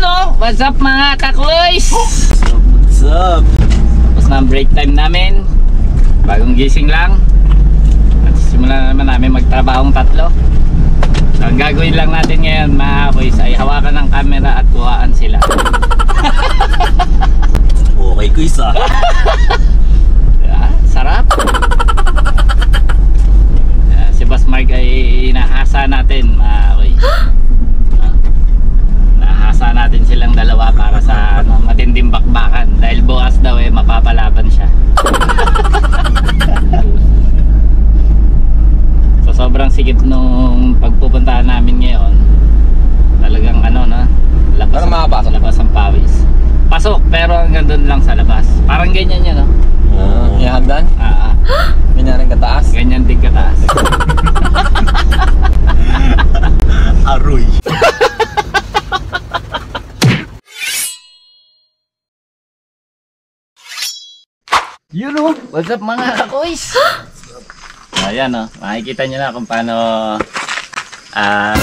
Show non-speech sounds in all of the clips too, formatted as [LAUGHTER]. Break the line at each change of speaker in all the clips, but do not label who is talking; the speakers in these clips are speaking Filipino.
Oh! What's up mga kakoys?
What's up?
Tapos na ang break time namin. Bagong gising lang. At simulan naman namin magtrabahong tatlo. So ang gagawin lang natin ngayon mga kakoys ay hawakan ng camera at kuhaan sila.
Okay, quiz ah.
Diba? Sarap. Ah, si Boss Mark ay inahasa natin mga kakoys. Ah, Nahasa natin silang dalawa para sa ano, matinding bakbakan dahil bukas daw eh mapapalaban siya. so sobrang sikip nung pagpupuntahan namin ngayon. Talagang ano na, labas,
Parang makapasok.
labas ang pawis. Pasok pero hanggang doon lang sa labas. Parang ganyan yun, no?
Uh, Ihagdan?
Ah, ah.
Minarang kataas?
ganyan din kataas.
Aroy.
Yun o, what's up mga kakoys? Ayan o, makikita nyo na kung paano ah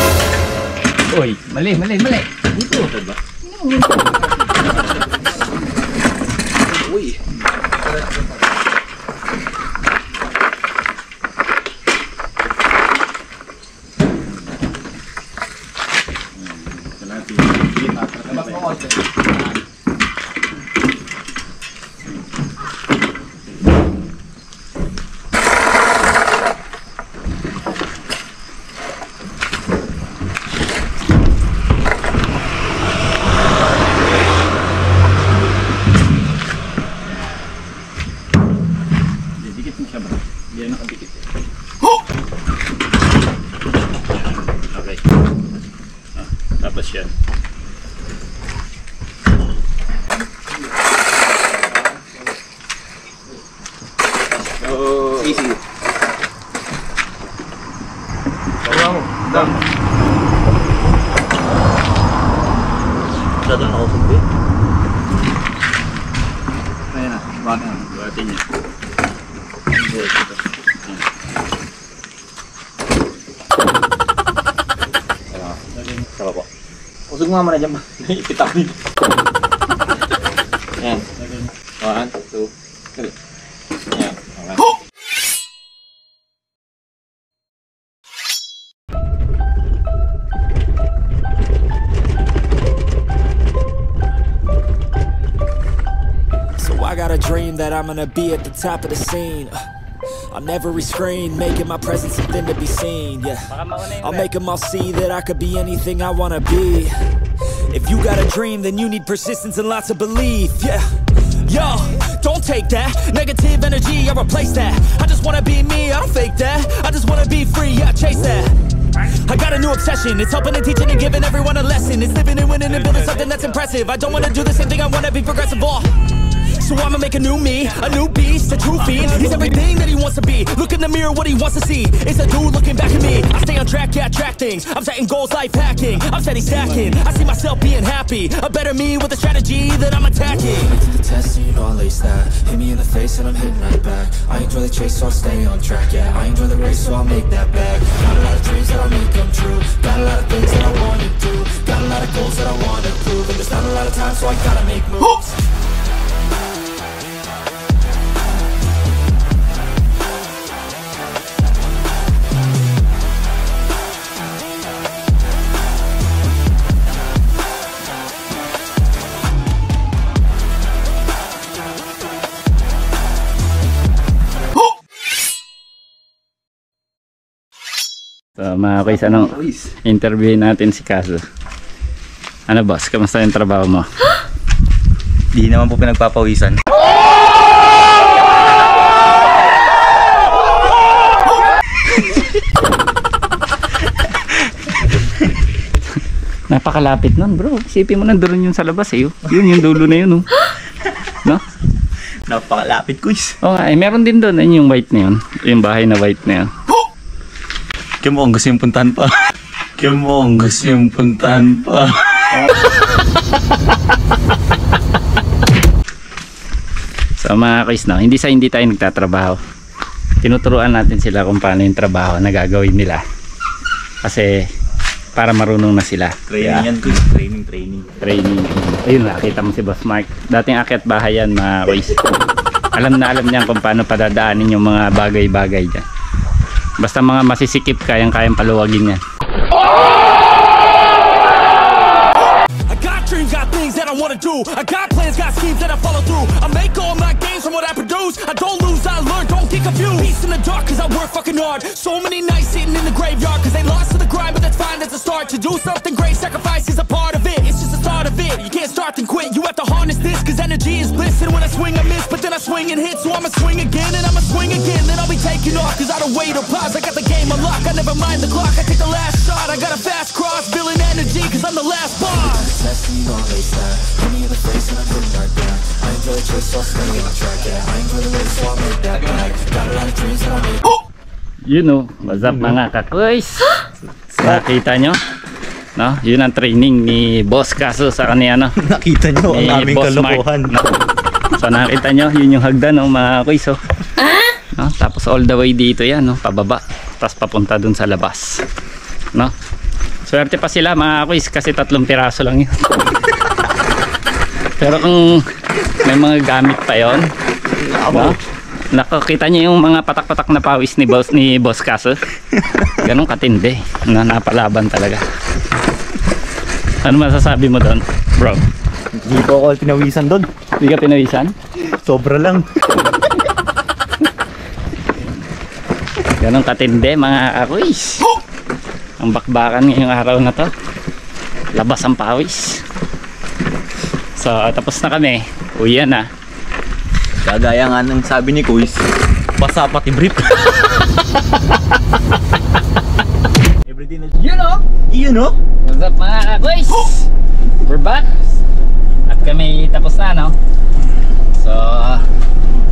Uy, mali, mali, mali. Dito.
Uy.
Dikit mo siya ba? Hindi yan nakadikit eh. Okay. Ah, tapos yan.
Oh. Easy.
Wow, dam.
Na ako pagbi.
Ayan na, niya.
Usog nga muna dyan [LAUGHS] ba? Naipit ako dito. Yan. One, two, three. Yan. Okay.
So I got a dream that I'm gonna be at the top of the scene. Uh, On every screen, making my presence something to be seen. Yeah. I'll make them all see that I could be anything I wanna be. If you got a dream, then you need persistence and lots of belief. Yeah. Yo, don't take that negative energy. I replace that. I just wanna be me. I don't fake that. I just wanna be free. Yeah, chase that. I got a new obsession. It's helping and teaching and giving everyone a lesson. It's living and winning and building something that's impressive. I don't wanna do the same thing. I wanna be progressive. Oh. So I'ma make a new me, a new beast, a true fiend. He's everything that he wants to be. Look in the mirror, what he wants to see. It's a dude looking back at me. I stay on track, yeah, track things. I'm setting goals, life hacking. I'm steady stacking. I see myself being happy. A better me with a strategy that I'm attacking.
to the test you know I lace that Hit me in the face and I'm hitting right back I enjoy the chase so I'll stay on track, yeah I enjoy the race so I'll make that back Got a lot of dreams that I'll make come true Got a lot of things that I wanna do Got a lot of goals that I wanna prove And there's not a lot of time so I gotta make moves
So mga kakoys, anong interview natin si Kaso? Ano boss, kamusta yung trabaho mo? [GASPS]
Di naman po pinagpapawisan. [LAUGHS]
Napakalapit nun bro. Isipin mo nandun yun sa labas eh. oh. Yun yung dulo na yun oh. No?
Napakalapit quiz.
Oo nga, eh, meron din doon. Ayun yung white na yun. Yung bahay na white na yun.
Kimo, gusto yung puntahan pa. [LAUGHS] Kimo, gusto yung puntahan pa. [LAUGHS]
So mga guys, no, hindi sa hindi tayo nagtatrabaho. Tinuturuan natin sila kung paano yung trabaho na gagawin nila. Kasi para marunong na sila.
Training
Yeah.
yan, Kuis. Training, training.
Training. Ayun, nakita mo si Boss Mark. Dating akyat bahay yan, mga boys. Alam na alam niyan kung paano padadaanin yung mga bagay-bagay dyan. Basta mga masisikip, kayang-kayang paluwagin yan.
I got dreams, got things that I wanna do. I got plans, got schemes that I follow through. I make all my gains from what I produce. I don't lose, I learn, don't get confused. Peace in the dark, cause I work fucking hard. So many nights sitting in the graveyard, cause they lost to the grind, but that's fine, that's a start. To do something great, sacrifice is a part of the start of it. You can't start then quit. You have to harness this, cause energy is bliss. And when I swing, I miss, but then I swing and hit. So I'ma swing again, and I'ma swing again. Then I'll be taking off, cause I don't wait or pause. I got the game unlocked, I never mind the clock. I take the last shot, I got a fast cross, feeling energy, cause I'm the last boss.
Test me on they that Hit me in the face and I'm hitting right back I enjoy the chase, so I'll stay on track Yeah, I enjoy the race, so I'll make that back Got a lot of dreams that I'll
You know, what's up mga kakoys? Nakita [GASPS] nyo? No? Yun ang training ni Boss Kaso sa kanya no? [LAUGHS]
Nakita nyo ang aming
Boss Mark,
kalokohan.
no? So nakita nyo, yun yung hagdan no, mga kuys oh. No? Tapos all the way dito yan, no? pababa. Tapos papunta dun sa labas. No? Swerte pa sila mga kuys kasi tatlong piraso lang yun. [LAUGHS] Pero kung may mga gamit pa yon, no? Nakakita niyo yung mga patak-patak na pawis ni boss ni Boss Kaso. [LAUGHS] Ganun katindi na napalaban talaga. Ano masasabi mo doon, bro?
Hindi ko ako pinawisan doon.
Hindi ka pinawisan?
Sobra lang.
Ganun katindi mga kakuis. Ang bakbakan ngayong araw na to. Labas ang pawis. So tapos na kami. Uwi na.
Kagaya nga ng sabi ni Kuis, basa pati brief. [LAUGHS] Everyday na
You know,
Iyon no?
what's up mga kakuis? We're back. At kami tapos na no. So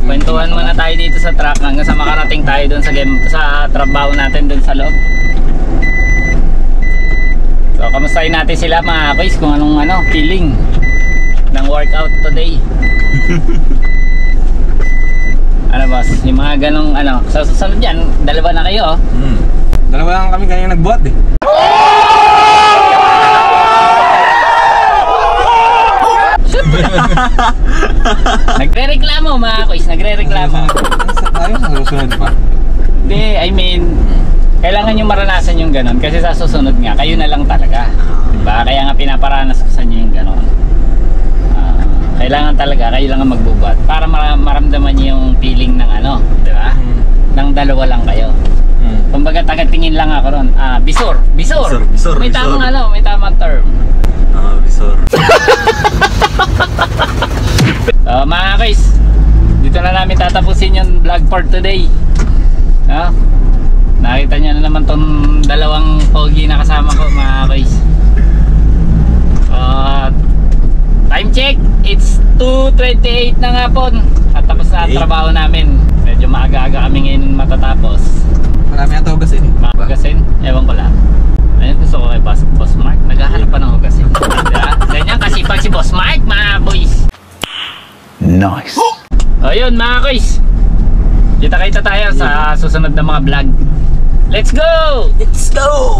kwentuhan muna tayo dito sa truck hanggang sa makarating tayo doon sa game, sa trabaho natin doon sa loob. So kamustahin natin sila mga kuis kung anong ano feeling ng workout today. [LAUGHS] ano boss, yung mga ganong ano, sa susunod yan, dalawa na kayo oh.
Hmm. Dalawa lang kami kanina nagbuhat eh. [LAUGHS]
Nagre-reklamo mga kuis, nagre-reklamo.
Ayos ang susunod pa.
Hindi, I mean, kailangan nyo maranasan yung ganon kasi sa susunod nga, kayo na lang talaga. Diba? Kaya nga pinaparanas ko sa inyo yung ganon. Ah, kailangan talaga, kayo lang ang magbubuhat para mara- maramdaman nyo yung feeling ng ano, di ba?
Hmm.
Nang dalawa lang kayo. Kumbaga tagatingin lang ako ron. Ah, bisor, bisor.
Bisor, bisor,
may
bisor.
tamang ano, may tamang term.
Ah, bisor.
So, [LAUGHS] mga guys, dito na namin tatapusin yung vlog for today. No? Nakita niyo na naman tong dalawang pogi na kasama ko, mga guys. Uh, time check, it's 2.28 na nga po. At tapos na ang trabaho namin. Medyo maaga-aga kami ngayon matatapos.
Marami ang hugasin eh.
Mga hugasin, ewan ko lang. Ayun, gusto ko kay Boss, Boss Mark. Naghahanap pa ng hugasin. Diba? Ganyan kasi pag si Boss Mark, mga boys.
Nice.
O yun mga kuys Kita-kita tayo sa susunod na mga vlog Let's go!
Let's go!